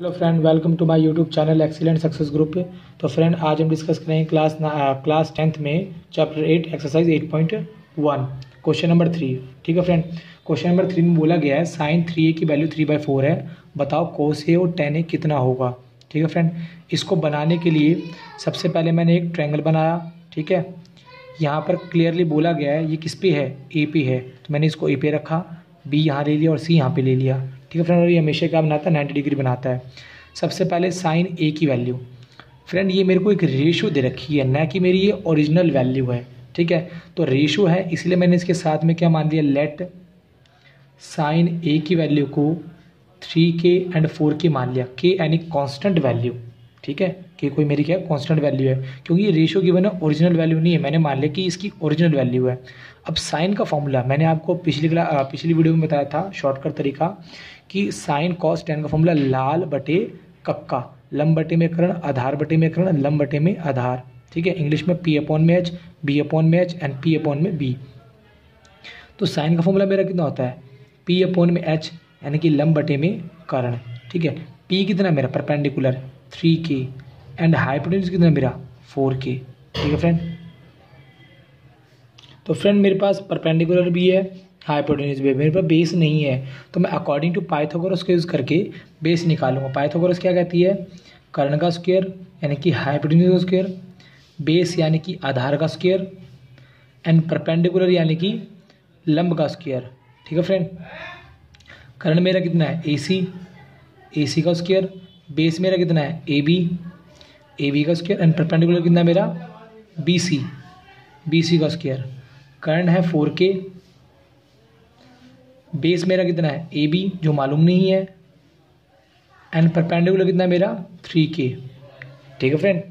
Hello friend welcome to my YouTube channel excellent success group तो friend आज हम discuss करेंगे क्लास क्लास टेंथ में chapter eight exercise eight point one question number three ठीक है friend question number three में बोला गया है साइन थ्री ए की वैल्यू थ्री बाई फोर है। बताओ कोस ए और टेन ए कितना होगा? ठीक है फ्रेंड इसको बनाने के लिए सबसे पहले मैंने एक ट्रैंगल बनाया, ठीक है? यहाँ पर क्लियरली बोला गया है, ये किस पे है? ए पे है। तो मैंने इसको ए पे रखा बी यहाँ ले लिया और सी यहाँ पे ले लिया। ठीक है फ्रेंड और ये हमेशा क्या बनाता है? नाइन्टी डिग्री बनाता है। सबसे पहले साइन ए की वैल्यू फ्रेंड ये मेरे को एक रेशो दे रखी है, ना कि मेरी ये ओरिजिनल वैल्यू है। ठीक है? तो रेशो है, इसलिए मैंने इसके साथ में क्या मान लिया? लेट साइन ए की वैल्यू को थ्री के एंड फोर के मान लिया। के यानी कॉन्स्टेंट वैल्यू ठीक है? कि कोई मेरी क्या? कॉन्स्टेंट वैल्यू है। क्योंकि ये रेशो गिवन है ओरिजिनल वैल्यू नहीं है। मैंने मान लिया कि इसकी ओरिजिनल वैल्यू है। अब साइन का फॉर्मूला मैंने आपको पिछली पिछली वीडियो में बताया था शॉर्टकट तरीका। कि साइन कॉस टेन का फॉर्मूला लाल बटे कक्का लम बटे में करण, आधार बटे में करण लम बटे में आधार। ठीक है? इंग्लिश में पी अपॉन में एच बी अपॉन में एच एंड पी अपॉन में बी तो साइन का फॉर्मूला मेरा कितना होता है? पी अपॉन में एच यानी कि लम बटे में करण। ठीक है? पी कितना मेरा? परपेंडिकुलर थ्री के एंड हाइपोटेन्यूज कितना मेरा? फोर के ठीक है फ्रेंड तो फ्रेंड मेरे पास परपेंडिकुलर भी है हाइपोटेन्यूज है मेरे पास बेस नहीं है तो मैं अकॉर्डिंग टू पाइथागोरस का यूज़ करके बेस निकालूँगा। पाइथागोरस क्या कहती है? कर्ण का स्क्वेयर यानी कि हाइपोटेन्यूज का स्क्वेयर बेस यानी कि आधार का स्क्वेयर एंड परपेंडिकुलर यानी कि लंब का स्क्वेयर ठीक है फ्रेंड कर्ण मेरा कितना है? ए सी ए सी का स्क्वेयर बेस मेरा कितना है? ए बी ए बी का स्क्वेयर एंड परपेंडिकुलर कितना है मेरा? बी सी बी सी का स्क्वेयर कर्ण है फोर के बेस मेरा कितना है? ए बी जो मालूम नहीं है। एंड परपेंडिकुलर कितना है मेरा? थ्री के ठीक है फ्रेंड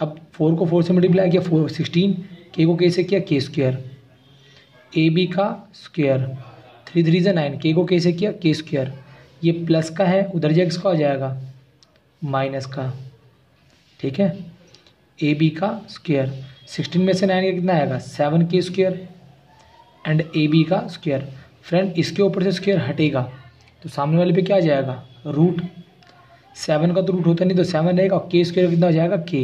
अब फोर को फोर से मल्टीप्लाई किया फोर सिक्सटीन के को कैसे किया के स्क्वेयर ए बी का स्क्वेयर थ्री थ्री से नाइन के को कैसे किया के स्क्वेयर ये प्लस का है, उधर जाए किसका हो जाएगा? माइनस का। ठीक है? ए बी का स्क्वेयर सिक्सटीन में से नाइन का कितना आएगा? सेवन के स्क्वेयर एंड ए बी का स्क्वेयर फ्रेंड इसके ऊपर से स्क्वेयर हटेगा। तो सामने वाले पे क्या आ जाएगा? रूट सेवन का तो रूट होता नहीं तो सेवन रहेगा और के स्क्वेयर कितना हो जाएगा? के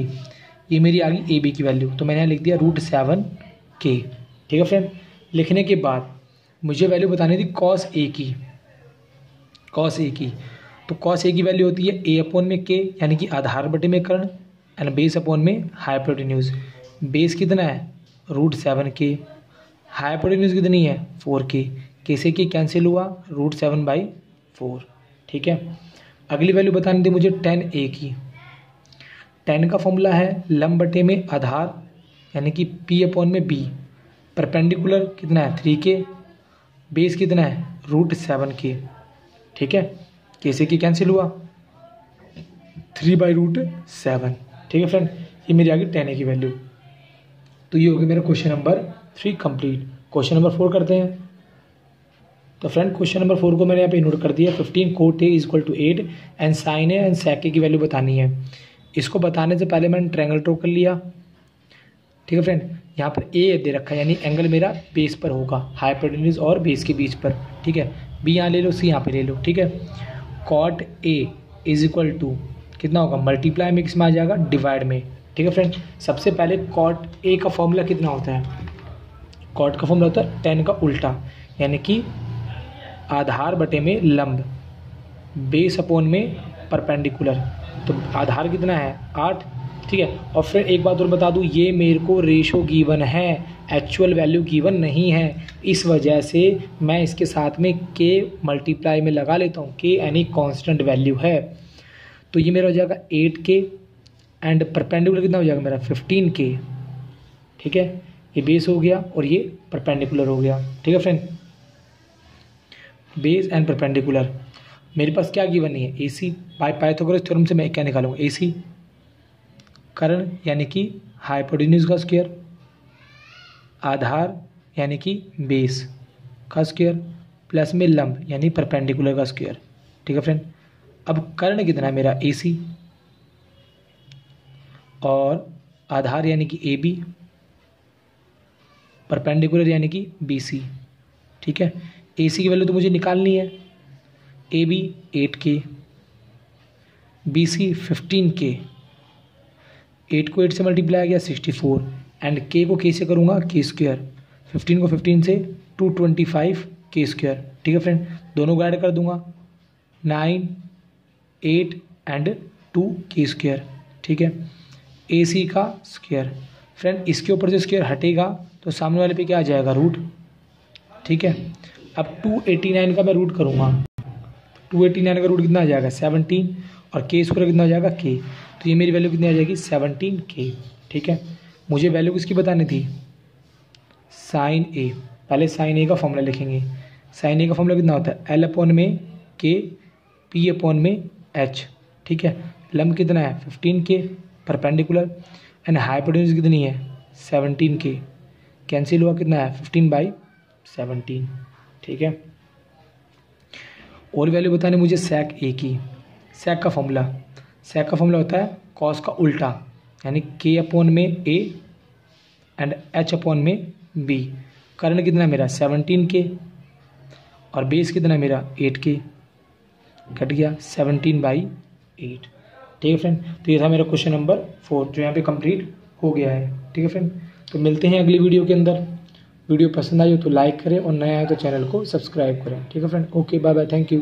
ये मेरी आ गई ए बी की वैल्यू तो मैंने यहाँ लिख दिया रूट सेवन के ठीक है फ्रेंड लिखने के बाद मुझे वैल्यू बतानी थी कॉस ए की। कॉस ए की। तो कॉस ए की वैल्यू होती है ए अपोन में के यानी कि आधार बटे में कर्ण एंड बेस अपोन में हाइपोटेन्यूज बेस कितना है? रूट सेवन के हाइपोटेन्यूज कितनी है? फोर के कैसे की कैंसिल हुआ रूट सेवन बाई फोर ठीक है? अगली वैल्यू बतानी थी मुझे टेन ए की। टेन का फॉर्मूला है लम बटे में आधार, यानी कि पी अपॉन में बी परपेंडिकुलर कितना है? थ्री के बेस कितना है? रूट सेवन के ठीक है? कैसे की कैंसिल हुआ? थ्री बाई रूट सेवन ठीक है फ्रेंड ये मेरी आ गई टेन ए की वैल्यू तो ये हो गया मेरा question number three complete question number four करते हैं। तो फ्रेंड, क्वेश्चन नंबर फोर को मैंने यहाँ पे नोट कर दिया। Fifteen cot A is equal to eight and sine A and sec की वैल्यू बतानी है। इसको बताने से पहले मैंने ट्रैंगल ड्रॉ कर लिया। ठीक है फ्रेंड? यहाँ पर ए दे रखा है, यानी एंगल मेरा बेस पर होगा। हाइपोटेन्यूज और बेस के बीच पर। ठीक है? बी यहाँ ले लो सी यहाँ पे ले लो। ठीक है? Cot A is equal to कितना होगा? मल्टीप्लाई में किसमें आ जाएगा? डिवाइड में। ठीक है फ्रेंड? सबसे पहले कॉट ए का फॉर्मूला कितना होता है? कॉट का फॉर्मूला होता है टेन का उल्टा। यानी कि आधार बटे में लंब, बेस अपोन में परपेंडिकुलर। तो आधार कितना है? आठ, ठीक है? और फिर एक बात और बता दूँ, ये मेरे को रेशो गिवन है एक्चुअल वैल्यू गिवन नहीं है। इस वजह से मैं इसके साथ में के मल्टीप्लाई में लगा लेता हूँ। के यानी कांस्टेंट वैल्यू है। तो ये मेरा हो जाएगा एट के एंड परपेंडिकुलर कितना हो जाएगा मेरा? फिफ्टीन के ठीक है? ये बेस हो गया और ये परपेंडिकुलर हो गया। ठीक है फ्रेंड बेस एंड परपेंडिकुलर। मेरे पास क्या गिवन नहीं है? A C by Pythagoras theorem से मैं क्या निकालूँगा? ए सी करण, यानी कि हाइपोटेन्यूज का स्क्वायर आधार, यानी कि बेस का स्क्वायर प्लस में लंब, यानी परपेंडिकुलर का स्क्वायर ठीक है फ्रेंड अब कर्ण कितना है मेरा? ए सी और आधार, यानी कि ए बी परपेंडिकुलर यानी कि बी सी ठीक है? ए सी की वैल्यू तो मुझे निकालनी है। ए बी एट के बी सी फिफ्टीन के एट को एट से मल्टीप्लाई आ गया सिक्सटी फोर एंड के को के से करूँगा के स्क्वेयर फिफ्टीन को फिफ्टीन से टू ट्वेंटी फाइव के स्क्वेयर ठीक है फ्रेंड दोनों को ऐड कर दूँगा। नाइन एट एंड टू के स्क्वेयर ठीक है? ए सी का स्क्वेयर फ्रेंड इसके ऊपर जो स्क्वेयर हटेगा तो सामने वाले पे क्या आ जाएगा रूट ठीक है? अब टू एटी नाइन का मैं रूट करूँगा। टू एटी नाइन का रूट कितना आ जाएगा? सेवनटीन और के स्क्वायर कितना आ जाएगा? के तो ये मेरी वैल्यू कितनी आ जाएगी? सेवनटीन के ठीक है? मुझे वैल्यू किसकी बतानी थी? साइन ए पहले साइन ए का फॉर्मूला लिखेंगे। साइन ए का फॉर्मूला कितना होता है? एल अपॉन में के पी अपॉन में एच ठीक है? लम कितना है? फिफ्टीन के परपेंडिकुलर एंड हाइपोटेन्यूज कितनी है? सेवनटीन के कैंसिल हुआ कितना है? फिफ्टीन बाई सेवनटीन ठीक है? और वैल्यू बताने मुझे सैक ए की। सैक का फॉर्मूला सैक का फॉर्मूला होता है कॉस का उल्टा, यानी के अपॉन में ए एंड एच अपॉन में बी करंट कितना मेरा? सेवनटीन के और बेस कितना मेरा? एट के कट गया सेवनटीन बाई एट ठीक है फ्रेंड तो ये था मेरा क्वेश्चन नंबर फोर जो यहाँ पे कंप्लीट हो गया है। ठीक है फ्रेंड तो मिलते हैं अगली वीडियो के अंदर। वीडियो पसंद आई हो तो लाइक करें और नया आए तो चैनल को सब्सक्राइब करें। ठीक है friend? Okay bye bye thank you.